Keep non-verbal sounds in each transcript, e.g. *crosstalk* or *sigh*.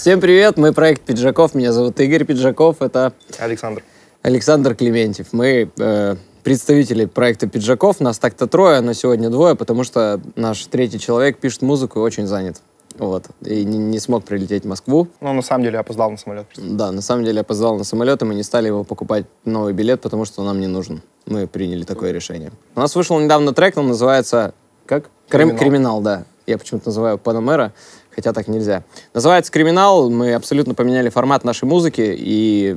Всем привет, мы проект Пиджаков, меня зовут Игорь Пиджаков, это Александр. Александр Клементьев. Мы э, представители проекта Пиджаков, нас так-то трое, но сегодня двое, потому что наш третий человек пишет музыку и очень занят. Вот. И не, не смог прилететь в Москву. Ну, на самом деле, опоздал на самолет. Да, на самом деле опоздал на самолет, и мы не стали его покупать новый билет, потому что он нам не нужен. Мы приняли такое решение. У нас вышел недавно трек, он называется... Как? Крим- Криминал. Криминал, да. Я почему-то называю Панамера, хотя так нельзя. Называется Криминал. Мы абсолютно поменяли формат нашей музыки. И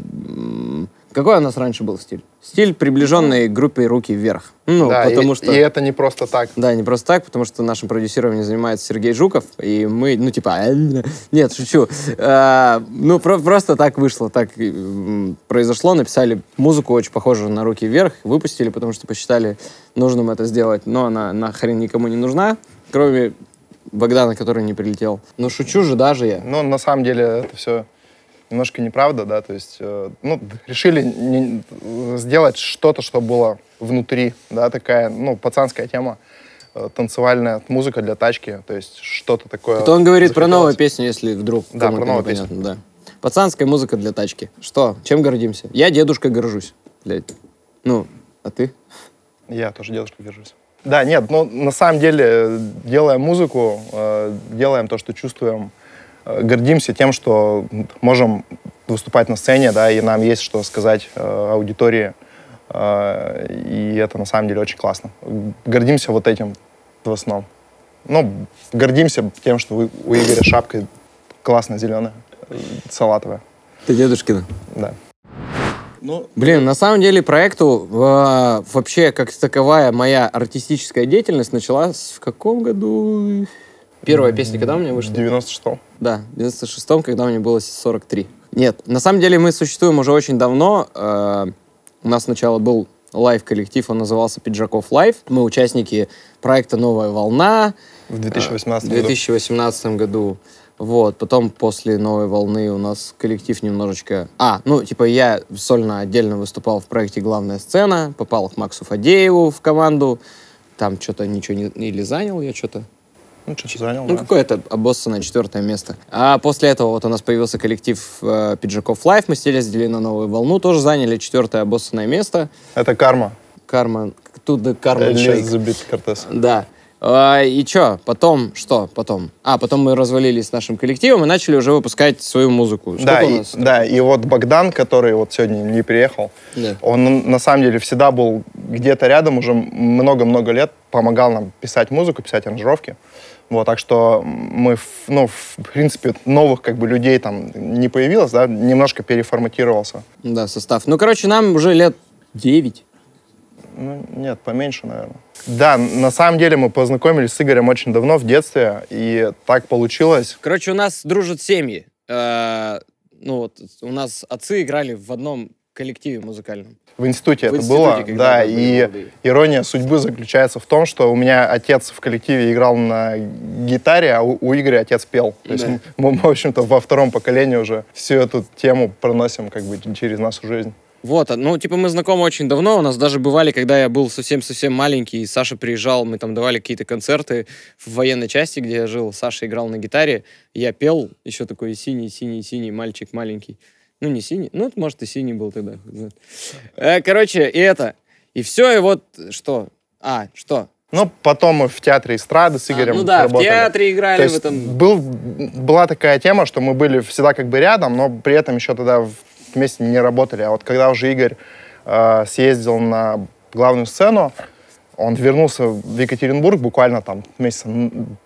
какой у нас раньше был стиль? Стиль, приближенный группе «Руки вверх». Ну, да, потому и, что... и это не просто так. Да, не просто так, потому что нашим продюсированием занимается Сергей Жуков, и мы, ну, типа, нет, шучу. А, ну, про- просто так вышло, так произошло, написали музыку очень похожую на «Руки вверх», выпустили, потому что посчитали нужным это сделать, но она нахрен никому не нужна, кроме Богдана, который не прилетел. Ну, шучу же даже я. Но на самом деле это все немножко неправда, да, то есть, э, ну, решили не- сделать что-то, что было внутри, да, такая, ну, пацанская тема, э, танцевальная музыка для тачки, то есть что-то такое. Это он говорит про новую песню, если вдруг Да, про новую непонятно, да. Пацанская музыка для тачки. Что? Чем гордимся? Я дедушкой горжусь, блядь. Ну, а ты? Я тоже дедушка держусь. Да, нет, ну, на самом деле, делаем музыку, э, делаем то, что чувствуем, э, гордимся тем, что можем выступать на сцене, да, и нам есть что сказать э, аудитории, и это на самом деле очень классно. Гордимся вот этим в основном. Ну, гордимся тем, что у Игоря шапка классная, зеленая, салатовая, Ты дедушкина. да. Ну, Блин, на самом деле проекту э, вообще как таковая моя артистическая деятельность началась в каком году? Первая песня когда у меня в вышла? 96-м. Да, в 96-м, когда мне было 43. Нет, на самом деле мы существуем уже очень давно. Э, у нас сначала был live-коллектив, он назывался Пиджаков Live. Мы участники проекта «Новая волна». В 2018 в году. 2018 году. Вот, потом после новой волны у нас коллектив немножечко... А, ну, типа я сольно отдельно выступал в проекте «Главная сцена», попал к Максу Фадееву в команду, там что-то ничего не... Или занял я что-то? Ну, что-то занял, Ну, да. какое-то обоссанное четвертое место. А после этого вот у нас появился коллектив э, Пиджаков Live, мы съездили на новую волну, тоже заняли четвертое обоссанное место. Это карма. Карма, тут да Кармен Шейк. Элизабет Кортес. Да. А, и чё, потом, что потом? А, потом мы развалились с нашим коллективом и начали уже выпускать свою музыку. Сколько Да, у и, нас? да, и вот Богдан, который вот сегодня не приехал, Да. он на- самом деле всегда был где-то рядом, уже много-много лет помогал нам писать музыку, писать аранжировки. Вот, так что мы, ну, в принципе, новых как бы людей там не появилось, да, немножко переформатировался. Да, состав. Ну, короче, нам уже лет 9. Ну, нет, поменьше, наверное. Да, на самом деле мы познакомились с Игорем очень давно, в детстве, и так получилось. Короче, у нас дружат семьи. Э, ну, вот у нас отцы играли в одном коллективе музыкальном. В институте В это институте, было, да, и молодые. ирония судьбы заключается в том, что у меня отец в коллективе играл на гитаре, а у, у Игоря отец пел. То есть Да. мы, мы, в общем-то, во втором поколении уже всю эту тему проносим как бы через нашу жизнь. Вот, а, ну, типа, мы знакомы очень давно. У нас даже бывали, когда я был совсем-совсем маленький, и Саша приезжал, мы там давали какие-то концерты в военной части, где я жил. Саша играл на гитаре, я пел, еще такой синий-синий-синий мальчик маленький. Ну, не синий, ну, может, и синий был тогда. Э, Короче, и это. И все, и вот что? А, что? Ну, потом мы в театре эстрады с А, Игорем ну да, работали. в театре играли, То в есть этом... был, была такая тема, что мы были всегда как бы рядом, но при этом еще тогда в- вместе не работали. А вот когда уже Игорь э, съездил на главную сцену, он вернулся в Екатеринбург буквально там месяца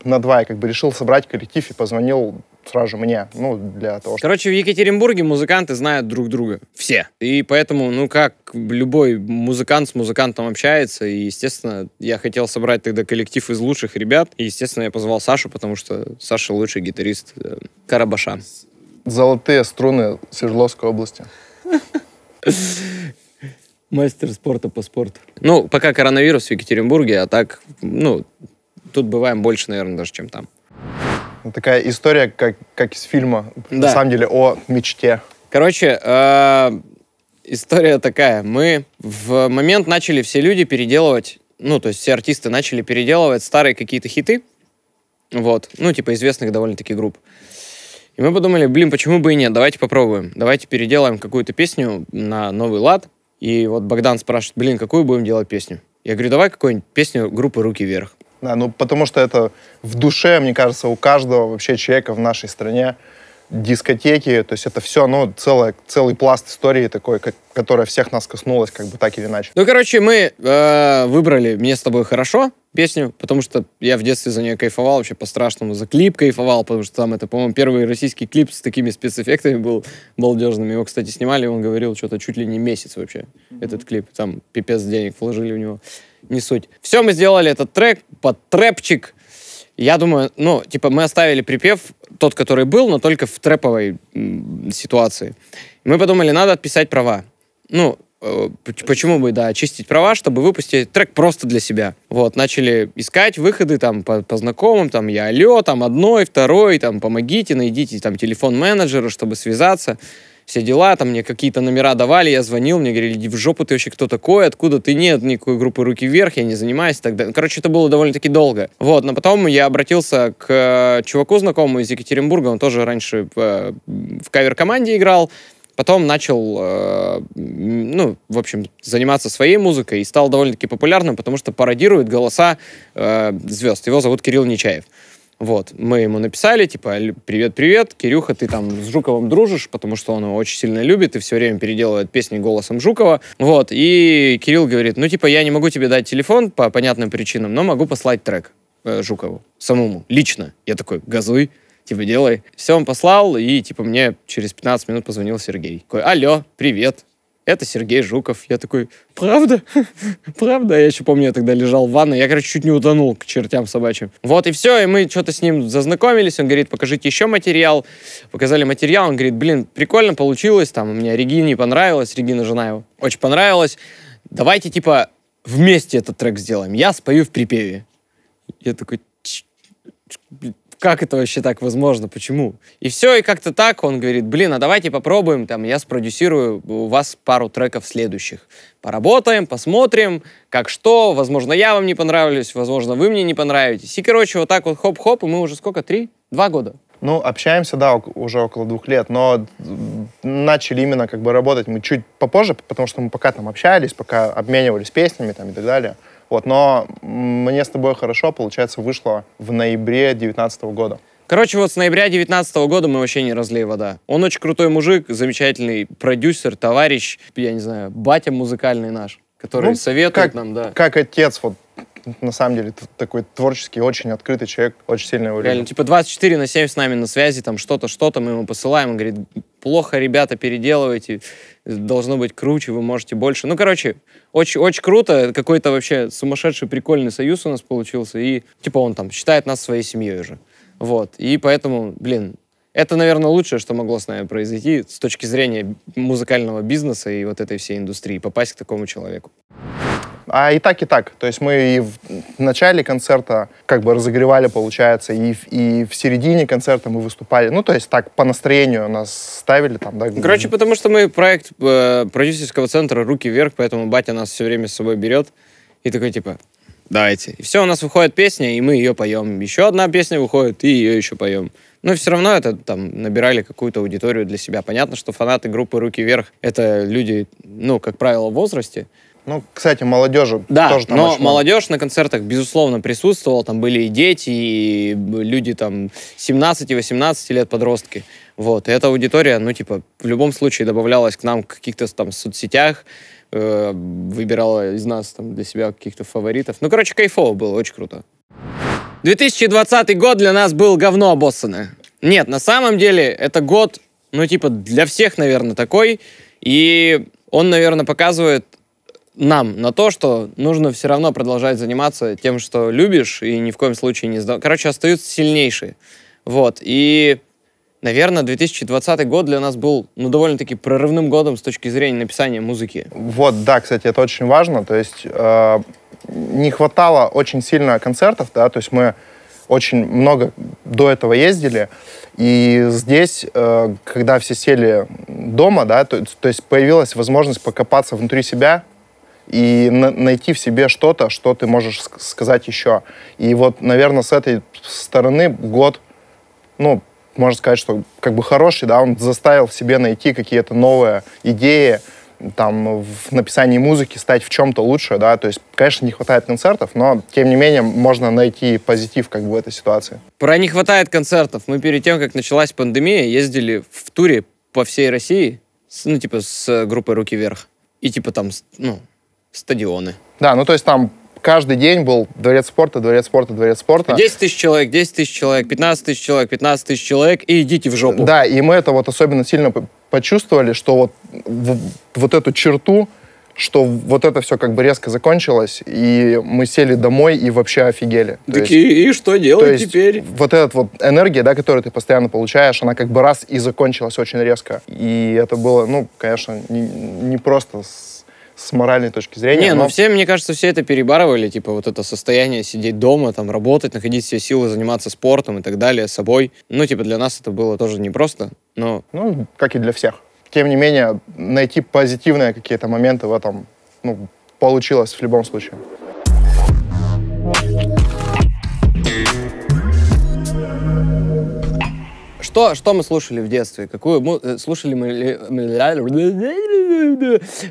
на два и как бы решил собрать коллектив и позвонил сразу же мне, ну, для того, чтобы... Короче, в Екатеринбурге музыканты знают друг друга. Все. И поэтому, ну как, любой музыкант с музыкантом общается. И, естественно, я хотел собрать тогда коллектив из лучших ребят. И, естественно, я позвал Сашу, потому что Саша лучший гитарист э, Карабаша. Золотые струны Свердловской области. Мастер спорта по спорту. Ну, пока коронавирус в Екатеринбурге, а так, ну, тут бываем больше, наверное, даже, чем там. Такая история, как, как из фильма, на Да. самом деле, о мечте. Короче, э, история такая. Мы в момент начали все люди переделывать, ну, то есть все артисты начали переделывать старые какие-то хиты, вот, ну, типа известных довольно-таки групп. И мы подумали, блин, почему бы и нет, давайте попробуем. Давайте переделаем какую-то песню на новый лад. И вот Богдан спрашивает, блин, какую будем делать песню? Я говорю, давай какую-нибудь песню группы «Руки вверх». Да, ну потому что это в душе, мне кажется, у каждого вообще человека в нашей стране дискотеки, то есть это все, ну, целое, целый пласт истории такой, как, которая всех нас коснулась, как бы так или иначе. Ну, короче, мы э, выбрали «Мне с тобой хорошо» песню, потому что я в детстве за нее кайфовал, вообще по-страшному, за клип кайфовал, потому что там это, по-моему, первый российский клип с такими спецэффектами был балдежными. Его, кстати, снимали, он говорил, что-то чуть ли не месяц вообще, mm-hmm. этот клип. Там пипец денег вложили в него. Не суть. Все, мы сделали этот трек под трэпчик, я думаю, ну, типа, мы оставили припев тот, который был, но только в трэповой ситуации. Мы подумали, надо отписать права. Ну, почему бы, да, очистить права, чтобы выпустить трек просто для себя. Вот, начали искать выходы там по, по знакомым, там, я алло, там, одной, второй, там, помогите, найдите там телефон менеджера, чтобы связаться все дела, там мне какие-то номера давали, я звонил, мне говорили, иди в жопу, ты вообще кто такой, откуда ты, нет никакой группы «Руки вверх», я не занимаюсь далее. Короче, это было довольно-таки долго. Вот, но потом я обратился к э, чуваку знакомому из Екатеринбурга, он тоже раньше в, э, в кавер-команде играл, Потом начал, э, ну, в общем, заниматься своей музыкой и стал довольно-таки популярным, потому что пародирует голоса э, звезд. Его зовут Кирилл Нечаев. Вот, мы ему написали, типа, привет-привет, Кирюха, ты там с Жуковым дружишь, потому что он его очень сильно любит и все время переделывает песни голосом Жукова. Вот, и Кирилл говорит, ну, типа, я не могу тебе дать телефон по понятным причинам, но могу послать трек э, Жукову самому, лично. Я такой, газуй, типа, делай. Все, он послал, и, типа, мне через 15 минут позвонил Сергей. Такой, алло, привет, это Сергей Жуков. Я такой, правда? *laughs* правда? Я еще помню, я тогда лежал в ванной. Я, короче, чуть не утонул к чертям собачьим. Вот и все, и мы что-то с ним зазнакомились. Он говорит, покажите еще материал. Показали материал. Он говорит, блин, прикольно получилось. Там у меня Регине понравилось, Регина жена его. Очень понравилось. Давайте, типа, вместе этот трек сделаем. Я спою в припеве. Я такой, как это вообще так возможно, почему? И все, и как-то так он говорит, блин, а давайте попробуем, там, я спродюсирую у вас пару треков следующих. Поработаем, посмотрим, как что, возможно, я вам не понравлюсь, возможно, вы мне не понравитесь. И, короче, вот так вот хоп-хоп, и мы уже сколько, три? Два года. Ну, общаемся, да, уже около двух лет, но начали именно как бы работать мы чуть попозже, потому что мы пока там общались, пока обменивались песнями там и так далее. Вот, но мне с тобой хорошо, получается, вышло в ноябре 2019 года. Короче, вот с ноября 2019 года мы вообще не разлей вода. Он очень крутой мужик, замечательный продюсер, товарищ, я не знаю, батя музыкальный наш, который ну, советует как, нам, да. Как отец, вот на самом деле такой творческий, очень открытый человек, очень сильно его Реально, типа 24 на 7 с нами на связи, там что-то, что-то мы ему посылаем, он говорит, плохо, ребята, переделывайте, должно быть круче, вы можете больше. Ну, короче, очень, очень круто, какой-то вообще сумасшедший прикольный союз у нас получился, и типа он там считает нас своей семьей уже. Вот, и поэтому, блин, это, наверное, лучшее, что могло с нами произойти с точки зрения музыкального бизнеса и вот этой всей индустрии, попасть к такому человеку. А и так, и так. То есть мы и в начале концерта как бы разогревали, получается, и, в, и в середине концерта мы выступали. Ну, то есть так по настроению нас ставили там, да. Короче, потому что мы проект э, продюсерского центра «Руки вверх», поэтому батя нас все время с собой берет и такой типа, давайте. И все, у нас выходит песня, и мы ее поем. Еще одна песня выходит, и ее еще поем. Но все равно это там набирали какую-то аудиторию для себя. Понятно, что фанаты группы «Руки вверх» — это люди, ну, как правило, в возрасте, ну, кстати, молодежи да, тоже там но очень молодежь на концертах, безусловно, присутствовала. Там были и дети, и люди там 17-18 лет, подростки. Вот. И эта аудитория, ну, типа, в любом случае добавлялась к нам в каких-то там соцсетях, э, выбирала из нас там для себя каких-то фаворитов. Ну, короче, кайфово было, очень круто. 2020 год для нас был говно обоссанное. Нет, на самом деле, это год, ну, типа, для всех, наверное, такой. И он, наверное, показывает нам на то, что нужно все равно продолжать заниматься тем, что любишь, и ни в коем случае не сдавать. Короче, остаются сильнейшие. Вот. И, наверное, 2020 год для нас был, ну, довольно-таки прорывным годом с точки зрения написания музыки. Вот, да, кстати, это очень важно. То есть э, не хватало очень сильно концертов, да, то есть мы очень много до этого ездили, и здесь, э, когда все сели дома, да, то, то есть появилась возможность покопаться внутри себя, и на найти в себе что-то, что ты можешь сказать еще. И вот, наверное, с этой стороны год, ну, можно сказать, что как бы хороший, да, он заставил в себе найти какие-то новые идеи, там, в написании музыки стать в чем-то лучше, да, то есть, конечно, не хватает концертов, но, тем не менее, можно найти позитив как бы в этой ситуации. Про не хватает концертов. Мы перед тем, как началась пандемия, ездили в туре по всей России, ну, типа, с группой «Руки вверх». И, типа, там, ну, стадионы. Да, ну, то есть там каждый день был дворец спорта, дворец спорта, дворец спорта. 10 тысяч человек, 10 тысяч человек, 15 тысяч человек, 15 тысяч человек, и идите в жопу. Да, и мы это вот особенно сильно почувствовали, что вот, вот эту черту, что вот это все как бы резко закончилось, и мы сели домой и вообще офигели. Так есть, и, и что делать теперь? Вот эта вот энергия, да, которую ты постоянно получаешь, она как бы раз и закончилась очень резко. И это было, ну, конечно, не, не просто с, с моральной точки зрения. Не, ну но... ну все, мне кажется, все это перебарывали, типа вот это состояние сидеть дома, там работать, находить все силы, заниматься спортом и так далее, собой. Ну, типа для нас это было тоже непросто, но... Ну, как и для всех тем не менее, найти позитивные какие-то моменты в этом ну, получилось в любом случае. Что, что мы слушали в детстве? Какую мы э, слушали мы ли,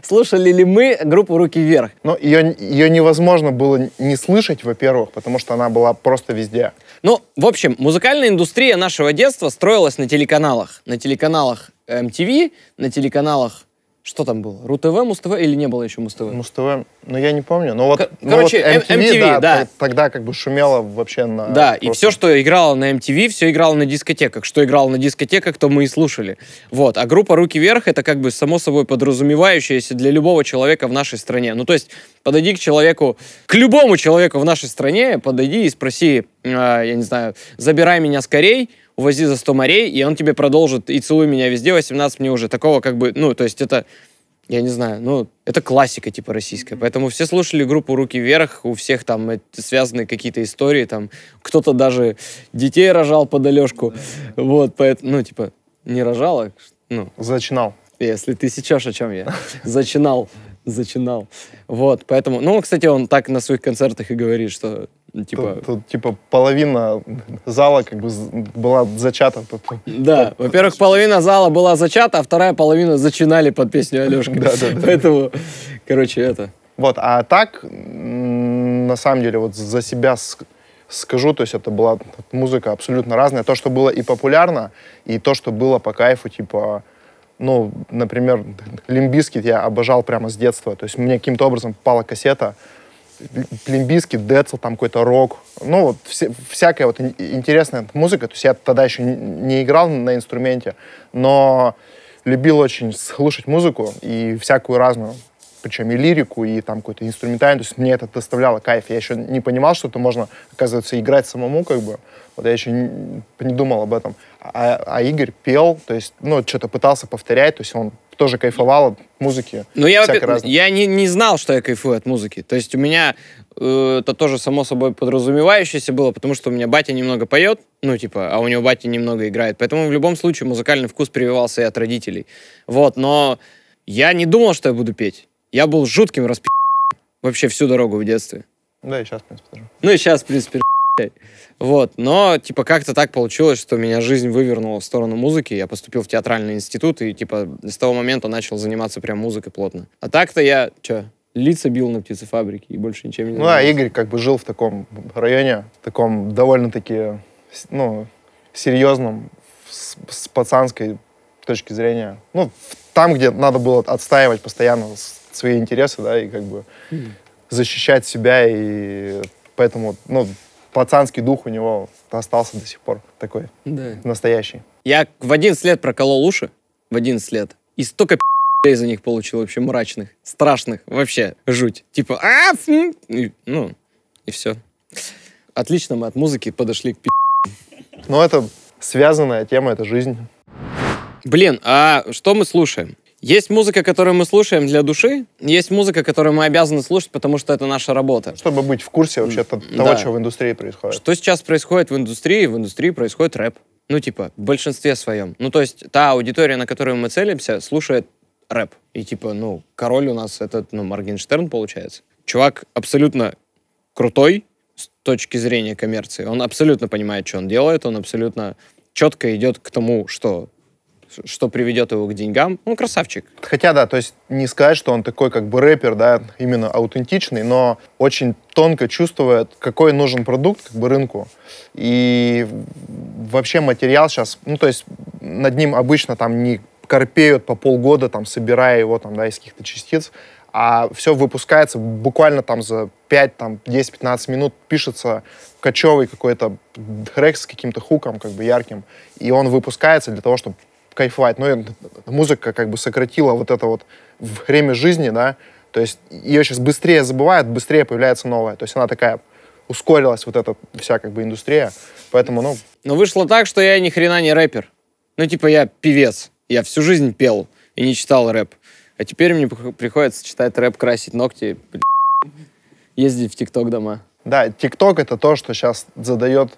слушали ли мы группу Руки вверх? Ну, ее, ее невозможно было не слышать, во-первых, потому что она была просто везде. Ну, в общем, музыкальная индустрия нашего детства строилась на телеканалах. На телеканалах MTV, на телеканалах что там было? РУ-ТВ, Муз-ТВ или не было еще Муз-ТВ? Муз-ТВ, ну я не помню. Но вот, ну, Короче, вот MTV, MTV да, да. Тогда как бы шумело вообще на... Да, просто... и все, что играло на MTV, все играло на дискотеках. Что играло на дискотеках, то мы и слушали. Вот. А группа «Руки вверх» — это как бы само собой подразумевающаяся для любого человека в нашей стране. Ну, то есть подойди к человеку, к любому человеку в нашей стране, подойди и спроси, э, я не знаю, забирай меня скорей, увози за 100 морей, и он тебе продолжит и целуй меня везде, 18 мне уже. Такого как бы, ну, то есть это, я не знаю, ну, это классика типа российская. Поэтому все слушали группу «Руки вверх», у всех там связаны какие-то истории, там кто-то даже детей рожал под Алешку. Вот, поэтому, ну, типа, не рожал, а, ну... Зачинал. Если ты сечешь, о чем я. Зачинал. Зачинал. Вот, поэтому... Ну, кстати, он так на своих концертах и говорит, что типа... Тут, тут типа половина зала как бы была зачата. Да, во-первых, половина зала была зачата, а вторая половина зачинали под песню Алешка. *laughs* Да, да, да. Поэтому, короче, это... Вот, а так, на самом деле, вот за себя скажу, то есть это была музыка абсолютно разная. То, что было и популярно, и то, что было по кайфу, типа, ну, например, Limp Bizkit я обожал прямо с детства. То есть мне каким-то образом попала кассета, Limp Bizkit, Децл, там какой-то рок. Ну, вот вся, всякая вот интересная музыка. То есть я тогда еще не играл на инструменте, но любил очень слушать музыку и всякую разную. Причем и лирику, и там какой-то инструментальный. То есть мне это доставляло кайф. Я еще не понимал, что это можно, оказывается, играть самому как бы. Вот я еще не, не думал об этом. А, а Игорь пел, то есть, ну, что-то пытался повторять, то есть он тоже кайфовал от музыки. Ну, я, я не, не знал, что я кайфую от музыки. То есть у меня э, это тоже само собой подразумевающееся было, потому что у меня батя немного поет, ну, типа, а у него батя немного играет. Поэтому в любом случае музыкальный вкус прививался и от родителей. Вот, но я не думал, что я буду петь. Я был жутким расп... вообще всю дорогу в детстве. Да, и сейчас, в принципе, тоже. Ну, и сейчас, в принципе, вот, но, типа, как-то так получилось, что меня жизнь вывернула в сторону музыки. Я поступил в театральный институт и, типа, с того момента начал заниматься прям музыкой плотно. А так-то я, что, лица бил на птицефабрике и больше ничем не Ну да, Игорь как бы жил в таком районе, в таком довольно-таки, ну, серьезном, с, с пацанской точки зрения. Ну, там, где надо было отстаивать постоянно свои интересы, да, и как бы защищать себя, и поэтому, ну, пацанский дух у него остался до сих пор такой да. настоящий. Я в 11 лет проколол уши, в 11 лет, и столько пи***ей за них получил вообще мрачных, страшных, вообще жуть. Типа, а, и, ну, и все. Отлично мы от музыки подошли к пи***. Ну, это связанная тема, это жизнь. Блин, а что мы слушаем? Есть музыка, которую мы слушаем для души, есть музыка, которую мы обязаны слушать, потому что это наша работа. Чтобы быть в курсе вообще того, да. что в индустрии происходит. Что сейчас происходит в индустрии? В индустрии происходит рэп. Ну, типа, в большинстве своем. Ну, то есть, та аудитория, на которую мы целимся, слушает рэп. И, типа, ну, король у нас этот, ну, Моргенштерн, получается. Чувак абсолютно крутой с точки зрения коммерции. Он абсолютно понимает, что он делает, он абсолютно четко идет к тому, что что приведет его к деньгам, он красавчик. Хотя, да, то есть не сказать, что он такой как бы рэпер, да, именно аутентичный, но очень тонко чувствует, какой нужен продукт как бы рынку. И вообще материал сейчас, ну, то есть над ним обычно там не корпеют по полгода, там, собирая его там, да, из каких-то частиц, а все выпускается буквально там за 5, там, 10-15 минут, пишется кочевый какой-то трек с каким-то хуком, как бы ярким, и он выпускается для того, чтобы кайфовать. Ну, музыка как бы сократила вот это вот время жизни, да, то есть ее сейчас быстрее забывают, быстрее появляется новая. То есть она такая ускорилась, вот эта вся как бы индустрия. Поэтому, ну... Но вышло так, что я ни хрена не рэпер. Ну, типа, я певец. Я всю жизнь пел и не читал рэп. А теперь мне приходится читать рэп, красить ногти, ездить в ТикТок дома. Да, ТикТок — это то, что сейчас задает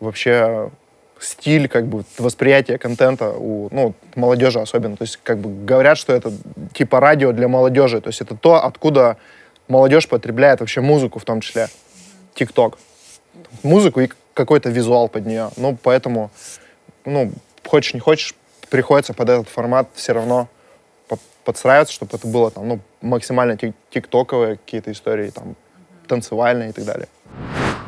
вообще стиль, как бы, восприятие контента у, ну, молодежи особенно. То есть, как бы, говорят, что это типа радио для молодежи. То есть, это то, откуда молодежь потребляет вообще музыку в том числе. ТикТок. Музыку и какой-то визуал под нее. Ну, поэтому, ну, хочешь не хочешь, приходится под этот формат все равно подстраиваться, чтобы это было там, ну, максимально тиктоковые какие-то истории, там, танцевальные и так далее.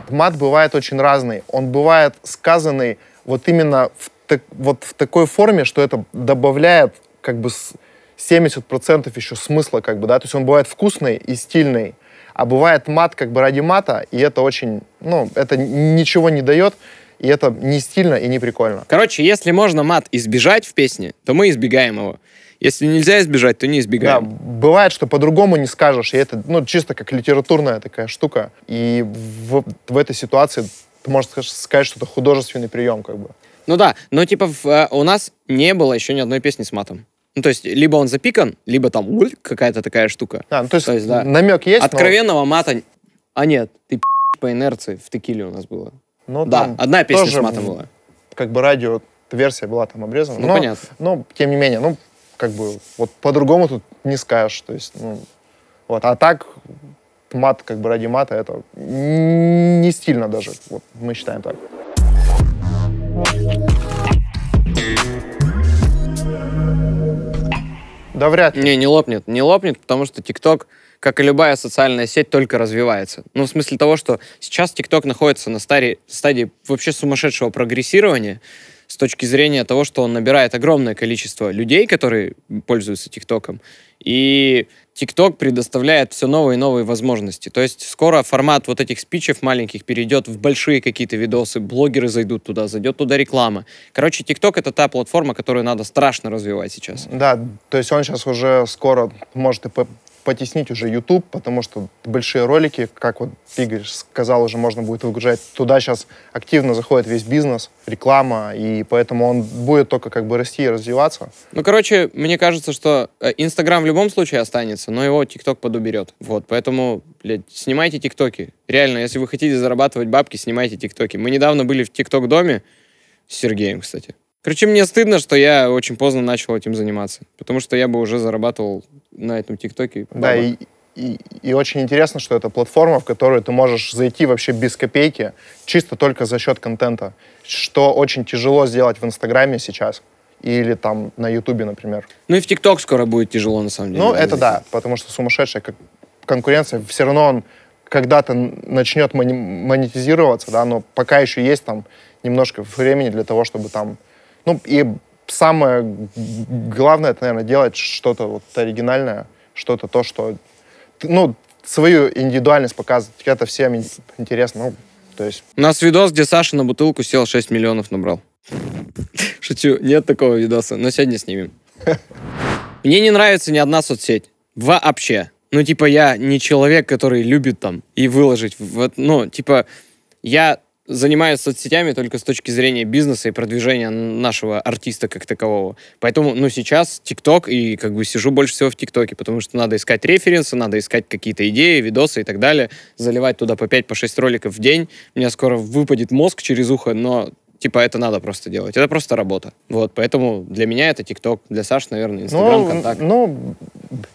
Мат бывает очень разный. Он бывает сказанный вот именно в, так, вот в такой форме, что это добавляет как бы 70% еще смысла, как бы, да, то есть он бывает вкусный и стильный, а бывает мат как бы ради мата, и это очень, ну, это ничего не дает, и это не стильно и не прикольно. Короче, если можно мат избежать в песне, то мы избегаем его. Если нельзя избежать, то не избегаем. Да, бывает, что по-другому не скажешь, и это, ну, чисто как литературная такая штука. И в, в этой ситуации ты можешь сказать, что это художественный прием, как бы. Ну да, но типа в, э, у нас не было еще ни одной песни с матом. Ну, то есть, либо он запикан, либо там уль, какая-то такая штука. А, ну, то есть, то есть да. намек есть, Откровенного но... мата... А нет, ты по инерции в текиле у нас было. Ну, да, одна песня с матом была. Как бы радио версия была там обрезана. Ну, но, понятно. Но, тем не менее, ну, как бы, вот по-другому тут не скажешь. То есть, ну, вот. А так, мат как бы ради мата, это не стильно даже, вот мы считаем так. Да вряд ли. Не, не лопнет. Не лопнет, потому что ТикТок, как и любая социальная сеть, только развивается. Ну, в смысле того, что сейчас ТикТок находится на стадии, стадии вообще сумасшедшего прогрессирования, с точки зрения того, что он набирает огромное количество людей, которые пользуются ТикТоком, и ТикТок предоставляет все новые и новые возможности. То есть скоро формат вот этих спичев маленьких перейдет в большие какие-то видосы, блогеры зайдут туда, зайдет туда реклама. Короче, ТикТок — это та платформа, которую надо страшно развивать сейчас. Да, то есть он сейчас уже скоро может и потеснить уже YouTube, потому что большие ролики, как вот Игорь сказал, уже можно будет выгружать. Туда сейчас активно заходит весь бизнес, реклама, и поэтому он будет только как бы расти и развиваться. Ну, короче, мне кажется, что э, Инстаграм в любом случае останется, но его ТикТок подуберет. Вот, поэтому, блядь, снимайте ТикТоки. Реально, если вы хотите зарабатывать бабки, снимайте ТикТоки. Мы недавно были в ТикТок-доме с Сергеем, кстати. Короче, мне стыдно, что я очень поздно начал этим заниматься, потому что я бы уже зарабатывал на этом ТикТоке. Да, и, и, и очень интересно, что это платформа, в которую ты можешь зайти вообще без копейки, чисто только за счет контента, что очень тяжело сделать в Инстаграме сейчас или там на Ютубе, например. Ну и в ТикТок скоро будет тяжело, на самом деле. Ну, это да, потому что сумасшедшая конкуренция, все равно он когда-то начнет монетизироваться, да, но пока еще есть там немножко времени для того, чтобы там ну, и самое главное, это, наверное, делать что-то вот оригинальное, что-то то, что... Ну, свою индивидуальность показывать. Это всем интересно. Ну, то есть... У нас видос, где Саша на бутылку сел 6 миллионов набрал. *laughs* Шучу, нет такого видоса, но сегодня снимем. *laughs* Мне не нравится ни одна соцсеть. Вообще. Ну, типа, я не человек, который любит там и выложить. Вот, ну, типа, я занимаюсь соцсетями только с точки зрения бизнеса и продвижения нашего артиста как такового. Поэтому, ну, сейчас ТикТок, и как бы сижу больше всего в ТикТоке, потому что надо искать референсы, надо искать какие-то идеи, видосы и так далее, заливать туда по 5-6 по 6 роликов в день. У меня скоро выпадет мозг через ухо, но типа это надо просто делать. Это просто работа. Вот, поэтому для меня это ТикТок, для Саши, наверное, Инстаграм, ну, Контакт. Ну,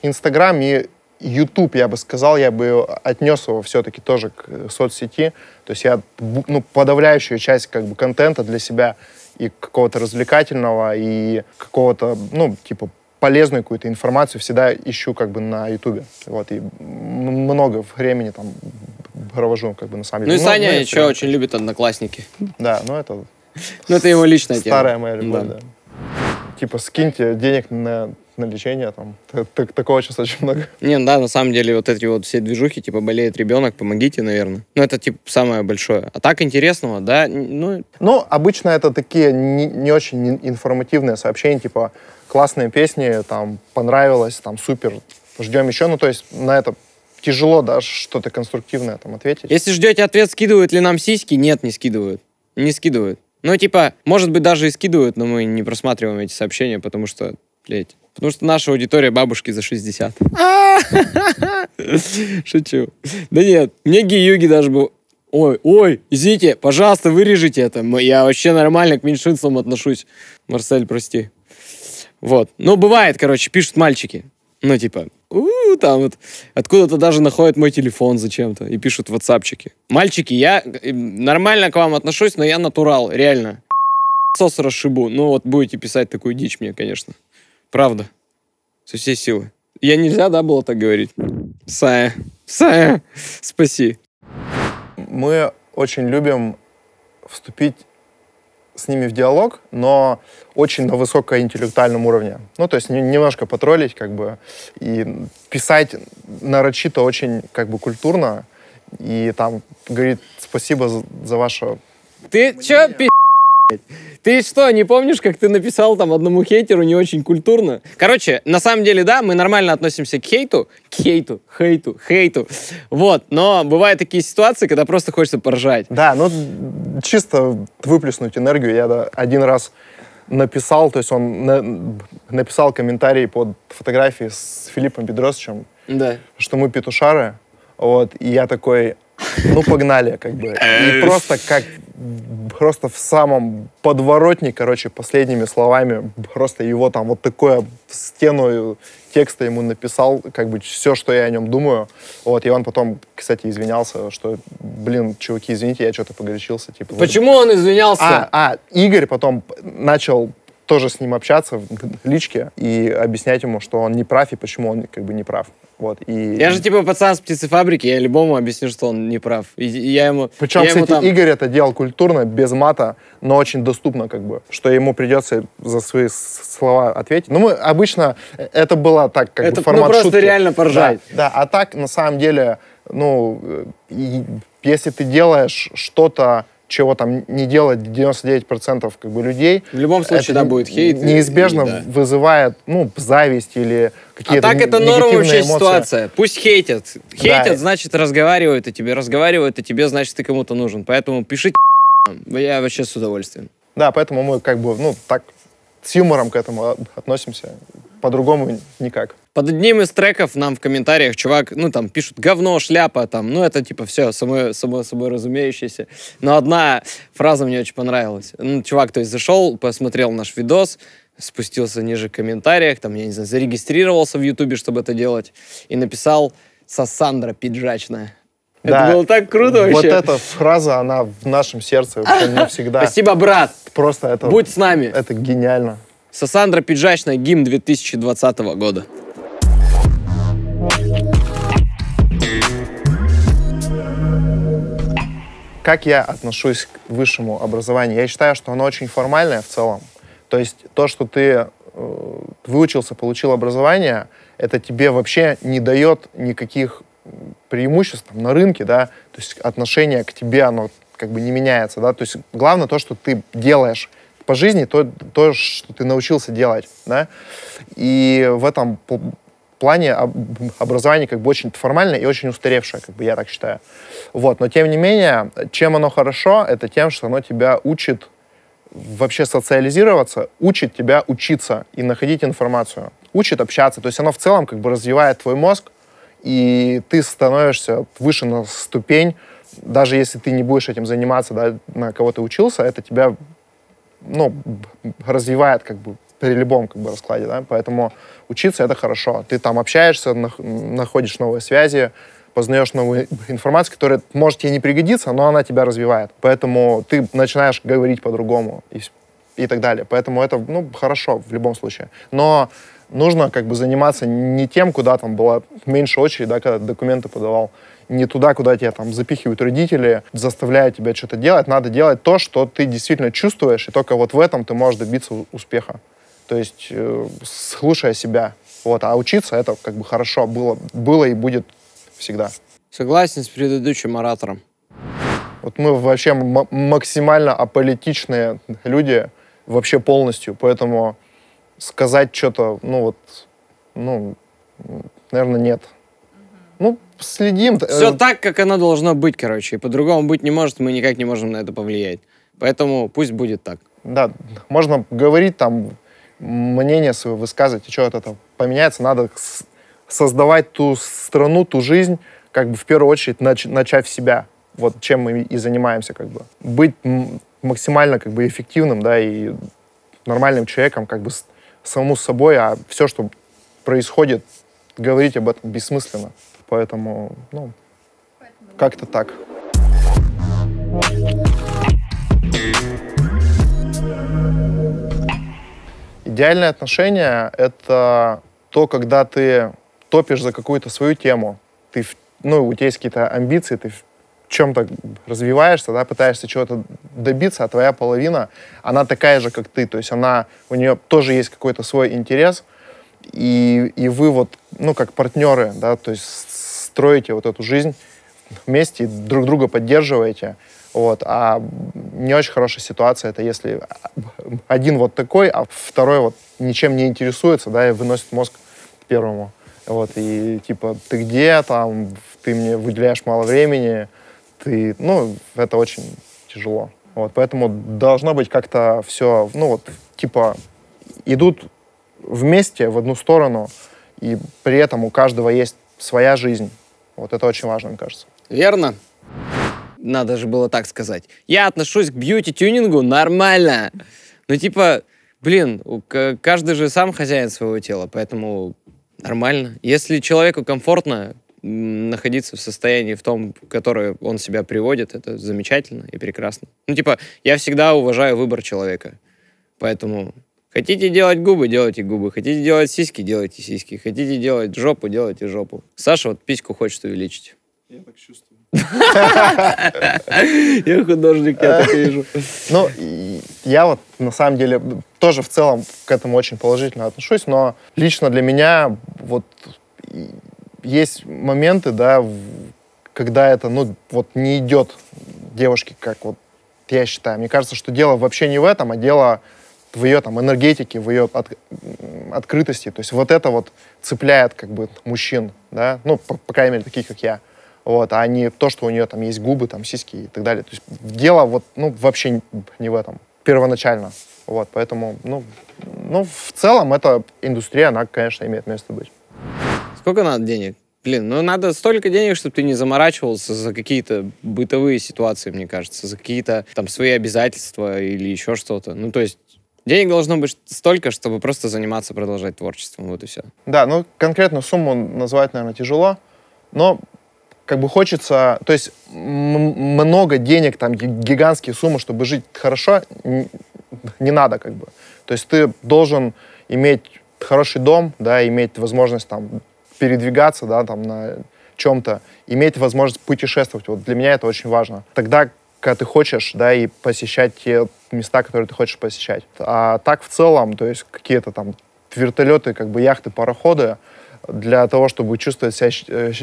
Инстаграм и YouTube, я бы сказал, я бы отнес его все-таки тоже к соцсети. То есть я ну, подавляющую часть как бы контента для себя и какого-то развлекательного, и какого-то, ну, типа, полезную какую-то информацию всегда ищу как бы на Ютубе. Вот, и много времени там провожу как бы на самом деле. Ну и Саня ну, еще очень любит Одноклассники. Да, ну это... *laughs* Ну это его личная тема. Старая моя любовь, да. Типа скиньте денег на на лечение, там, так, такого сейчас очень много. Не, да, на самом деле вот эти вот все движухи, типа, болеет ребенок, помогите, наверное. Ну, это, типа, самое большое. А так интересного, да, ну... Ну, обычно это такие не, не очень информативные сообщения, типа, классные песни, там, понравилось, там, супер, ждем еще, ну, то есть на это тяжело даже что-то конструктивное там ответить. Если ждете ответ, скидывают ли нам сиськи, нет, не скидывают. Не скидывают. Ну, типа, может быть, даже и скидывают, но мы не просматриваем эти сообщения, потому что, блядь, Потому что наша аудитория бабушки за 60. *laughs* Шучу. Да нет, мне гиюги даже был... Ой, ой, извините, пожалуйста, вырежите это. Я вообще нормально к меньшинствам отношусь. Марсель, прости. Вот. Ну, бывает, короче, пишут мальчики. Ну, типа, у там вот откуда-то даже находят мой телефон зачем-то и пишут ватсапчики. Мальчики, я э, нормально к вам отношусь, но я натурал, реально. Сос расшибу. Ну, вот будете писать такую дичь мне, конечно. Правда. Со всей силы. Я нельзя, да, было так говорить? Сая. Сая. Спаси. Мы очень любим вступить с ними в диалог, но очень на высокоинтеллектуальном уровне. Ну, то есть немножко потроллить, как бы, и писать нарочито очень, как бы, культурно, и там говорит спасибо за, за ваше... Ты чё, пи***? Ты что, не помнишь, как ты написал там одному хейтеру не очень культурно? Короче, на самом деле, да, мы нормально относимся к хейту, к хейту, хейту, хейту. Вот, но бывают такие ситуации, когда просто хочется поржать. Да, ну чисто выплеснуть энергию. Я да, один раз написал, то есть он на, написал комментарий под фотографией с Филиппом Бедросовичем, да. что мы петушары. Вот, и я такой, ну погнали, как бы. И просто как просто в самом подворотне, короче, последними словами, просто его там вот такое в стену текста ему написал, как бы все, что я о нем думаю. Вот, и он потом, кстати, извинялся, что, блин, чуваки, извините, я что-то погорячился. Типа, Почему он извинялся? А, а, Игорь потом начал тоже с ним общаться в личке и объяснять ему, что он не прав и почему он как бы не прав. Вот, и... Я же типа пацан с птицефабрики, я любому объясню, что он не прав. И, и я ему... Причем, я кстати, ему там... Игорь это делал культурно, без мата, но очень доступно как бы, что ему придется за свои слова ответить. Ну, мы обычно, э, это было так, как это, бы формат ну, просто шутки. реально поржать. Да, да, а так, на самом деле, ну, э, если ты делаешь что-то чего там не делать 99% как бы людей. В любом случае, да, будет хейт. Неизбежно и, да. вызывает, ну, зависть или какие-то А так это норма вообще эмоции. ситуация. Пусть хейтят. Хейтят, да. значит, разговаривают о тебе. Разговаривают о тебе, значит, ты кому-то нужен. Поэтому пишите я вообще с удовольствием. Да, поэтому мы как бы, ну, так с юмором к этому относимся. По-другому никак. Под одним из треков нам в комментариях чувак, ну, там, пишут говно, шляпа, там, ну, это, типа, все само, само собой разумеющееся. Но одна фраза мне очень понравилась. Ну, чувак, то есть, зашел, посмотрел наш видос, спустился ниже в комментариях, там, я не знаю, зарегистрировался в Ютубе, чтобы это делать, и написал «Сассандра пиджачная». Да. Это было так круто вообще. Вот эта фраза, она в нашем сердце *laughs* навсегда. Спасибо, брат. Просто это... Будь с нами. Это гениально. Сассандра Пиджачная, гимн 2020 года. Как я отношусь к высшему образованию? Я считаю, что оно очень формальное в целом. То есть то, что ты э, выучился, получил образование, это тебе вообще не дает никаких преимуществ на рынке, да, то есть отношение к тебе, оно как бы не меняется, да, то есть главное то, что ты делаешь по жизни то, то, что ты научился делать, да. И в этом плане образование как бы очень формальное и очень устаревшее, как бы я так считаю. Вот, но тем не менее, чем оно хорошо, это тем, что оно тебя учит вообще социализироваться, учит тебя учиться и находить информацию, учит общаться. То есть оно в целом как бы развивает твой мозг, и ты становишься выше на ступень, даже если ты не будешь этим заниматься, да, на кого ты учился, это тебя ну, развивает как бы при любом как бы раскладе, да, поэтому учиться это хорошо. Ты там общаешься, нах- находишь новые связи, познаешь новую информацию, которая может тебе не пригодиться, но она тебя развивает. Поэтому ты начинаешь говорить по-другому и, и так далее. Поэтому это, ну, хорошо в любом случае. Но нужно как бы заниматься не тем, куда там была меньше очередь, да, когда документы подавал, не туда, куда тебя там запихивают родители, заставляют тебя что-то делать. Надо делать то, что ты действительно чувствуешь, и только вот в этом ты можешь добиться успеха. То есть э, слушая себя. Вот. А учиться это как бы хорошо было, было и будет всегда. Согласен с предыдущим оратором. Вот мы вообще максимально аполитичные люди, вообще полностью, поэтому сказать что-то, ну вот, ну, наверное, нет. Ну, следим. Все Э, так, как оно должно быть, короче. И по-другому быть не может, мы никак не можем на это повлиять. Поэтому пусть будет так. Да, можно говорить там, мнение свое высказывать, и что это поменяется. Надо создавать ту страну, ту жизнь, как бы в первую очередь нач- начав себя. Вот чем мы и занимаемся, как бы. Быть максимально как бы эффективным, да, и нормальным человеком, как бы самому собой, а все, что происходит, говорить об этом бессмысленно. Поэтому, ну, как-то так. Идеальные отношения — это то, когда ты топишь за какую-то свою тему, ты, ну, у тебя есть какие-то амбиции, ты в чем-то развиваешься, да, пытаешься чего-то добиться, а твоя половина, она такая же, как ты, то есть она, у нее тоже есть какой-то свой интерес, и, и вы вот, ну, как партнеры, да, то есть строите вот эту жизнь вместе, друг друга поддерживаете, вот, а не очень хорошая ситуация, это если один вот такой, а второй вот ничем не интересуется, да, и выносит мозг первому, вот, и типа, ты где там, ты мне выделяешь мало времени, ты, ну, это очень тяжело, вот, поэтому должно быть как-то все, ну, вот, типа, идут вместе в одну сторону, и при этом у каждого есть своя жизнь, вот это очень важно, мне кажется. Верно? Надо же было так сказать. Я отношусь к бьюти-тюнингу нормально. Ну, типа, блин, каждый же сам хозяин своего тела, поэтому нормально. Если человеку комфортно находиться в состоянии в том, которое он себя приводит, это замечательно и прекрасно. Ну, типа, я всегда уважаю выбор человека. Поэтому хотите делать губы, делайте губы. Хотите делать сиськи, делайте сиськи. Хотите делать жопу, делайте жопу. Саша вот письку хочет увеличить. Я так чувствую. *laughs* Я художник, я так вижу. *laughs* Ну, я вот на самом деле тоже в целом к этому очень положительно отношусь, но лично для меня вот есть моменты, да, когда это, ну, вот не идет девушке, как вот я считаю. Мне кажется, что дело вообще не в этом, а дело в ее там энергетике, в ее от- открытости. То есть вот это вот цепляет как бы мужчин, да, ну, по, по крайней мере, таких, как я. Вот, а не то, что у нее там есть губы, там, сиськи и так далее. То есть дело вот, ну, вообще не в этом. Первоначально. Вот, поэтому, ну, ну, в целом эта индустрия, она, конечно, имеет место быть. Сколько надо денег? Блин, ну надо столько денег, чтобы ты не заморачивался за какие-то бытовые ситуации, мне кажется, за какие-то там свои обязательства или еще что-то. Ну, то есть денег должно быть столько, чтобы просто заниматься, продолжать творчеством, вот и все. Да, ну, конкретную сумму назвать, наверное, тяжело, но как бы хочется, то есть много денег, там, ги- гигантские суммы, чтобы жить хорошо, не надо, как бы. То есть ты должен иметь хороший дом, да, иметь возможность там передвигаться, да, там на чем-то, иметь возможность путешествовать. Вот для меня это очень важно. Тогда, когда ты хочешь, да, и посещать те места, которые ты хочешь посещать. А так в целом, то есть какие-то там вертолеты, как бы яхты, пароходы, для того, чтобы чувствовать себя э,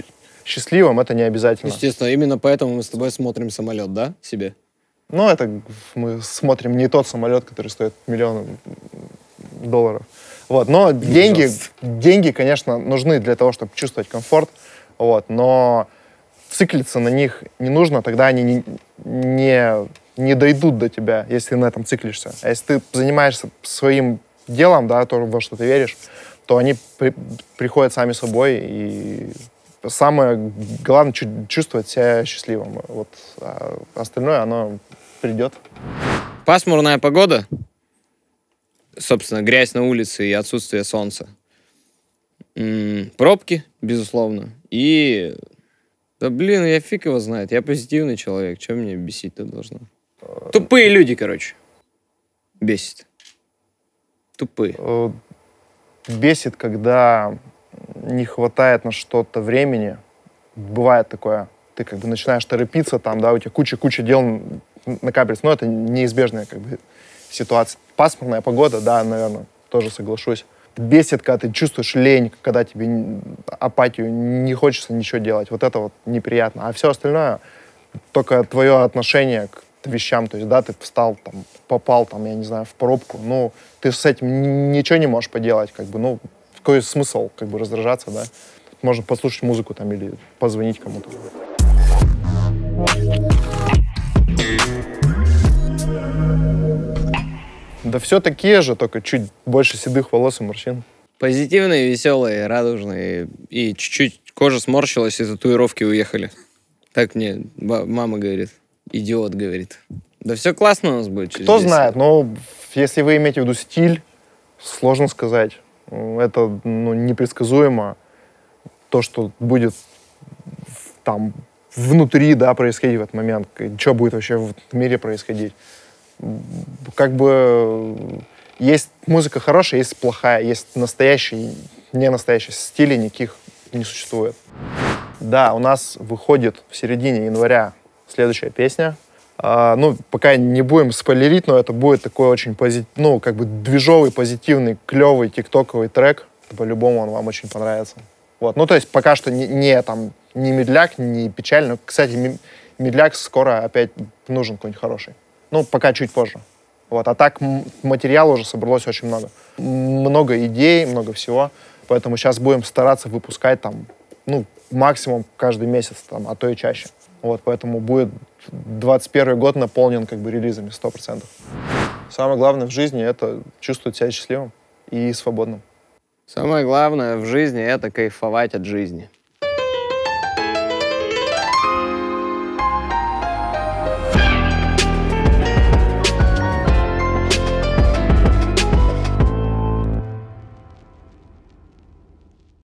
счастливым, это не обязательно. Естественно, именно поэтому мы с тобой смотрим самолет, да, себе? Ну, это мы смотрим не тот самолет, который стоит миллион долларов. Вот, но деньги, деньги, конечно, нужны для того, чтобы чувствовать комфорт, вот, но циклиться на них не нужно, тогда они не, не, не дойдут до тебя, если ты на этом циклишься. А если ты занимаешься своим делом, да, то, во что ты веришь, то они при- приходят сами собой, и самое главное чу- чувствовать себя счастливым. Вот, а остальное, оно придет. Пасмурная погода. собственно, грязь на улице и отсутствие солнца. М, Пробки, безусловно. И... Да блин, я фиг его знает. Я позитивный человек. Чем мне бесить-то должно? Тупые люди, короче. Бесит. Тупые. Э, Бесит, когда не хватает на что-то времени. Бывает такое. Ты как бы начинаешь торопиться, там, да, у тебя куча-куча дел накапливается. Но это неизбежная как бы ситуация. Пасмурная погода, да, наверное, тоже соглашусь. Бесит, когда ты чувствуешь лень, когда тебе апатию, не хочется ничего делать. Вот это вот неприятно. А все остальное только твое отношение к вещам. То есть, да, ты встал, там, попал, там, я не знаю, в пробку. Ну, ты с этим ничего не можешь поделать. Как бы, ну, какой смысл, как бы, раздражаться, да? Можно послушать музыку там или позвонить кому-то. Да все такие же, только чуть больше седых волос и морщин. Позитивные, веселые, радужные. И чуть-чуть кожа сморщилась, и татуировки уехали. Так мне мама говорит. Идиот говорит. Да все классно у нас будет. через Кто 10 знает, но если вы имеете в виду стиль, сложно сказать. Это ну, непредсказуемо. То, что будет там внутри, да, происходить в этот момент, что будет вообще в мире происходить. Как бы есть музыка хорошая, есть плохая, есть настоящий, не настоящий. Стилей никаких не существует. Да, у нас выходит в середине января следующая песня. А, ну, пока не будем спойлерить, но это будет такой очень пози... ну, как бы движовый, позитивный, клевый тиктоковый трек. По-любому он вам очень понравится. Вот. Ну, то есть пока что не, не, там, не медляк, не печаль. Но, кстати, ме- медляк скоро опять нужен какой-нибудь хороший. Ну, пока чуть позже. Вот. А так материала уже собралось очень много. Много идей, много всего. Поэтому сейчас будем стараться выпускать там, ну, максимум каждый месяц, там, а то и чаще. Вот, поэтому будет 21 год наполнен как бы релизами 100%. Самое главное в жизни — это чувствовать себя счастливым и свободным. Самое главное в жизни — это кайфовать от жизни.